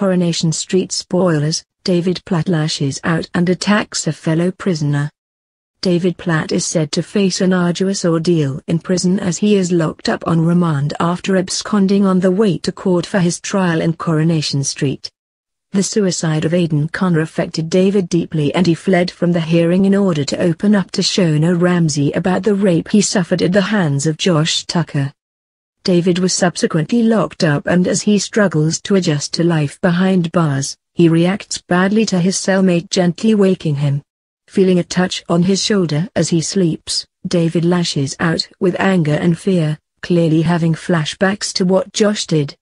Coronation Street spoilers, David Platt lashes out and attacks a fellow prisoner. David Platt is said to face an arduous ordeal in prison as he is locked up on remand after absconding on the way to court for his trial in Coronation Street. The suicide of Aidan Connor affected David deeply and he fled from the hearing in order to open up to Shona Ramsey about the rape he suffered at the hands of Josh Tucker. David was subsequently locked up and as he struggles to adjust to life behind bars, he reacts badly to his cellmate gently waking him. Feeling a touch on his shoulder as he sleeps, David lashes out with anger and fear, clearly having flashbacks to what Josh did.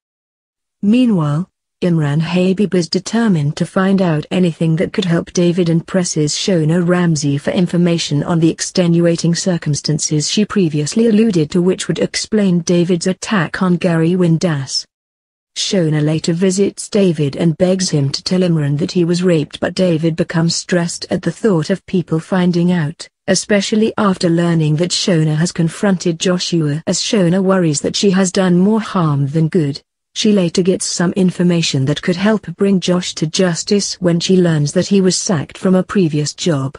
Meanwhile, Imran Habeeb is determined to find out anything that could help David and presses Shona Ramsey for information on the extenuating circumstances she previously alluded to which would explain David's attack on Gary Windass. Shona later visits David and begs him to tell Imran that he was raped but David becomes stressed at the thought of people finding out, especially after learning that Shona has confronted Joshua as Shona worries that she has done more harm than good. She later gets some information that could help bring Josh to justice when she learns that he was sacked from a previous job.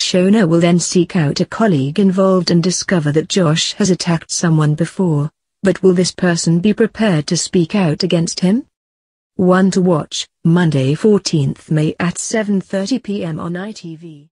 Shona will then seek out a colleague involved and discover that Josh has attacked someone before, but will this person be prepared to speak out against him? One to watch, Monday 14th May at 7.30 pm on ITV.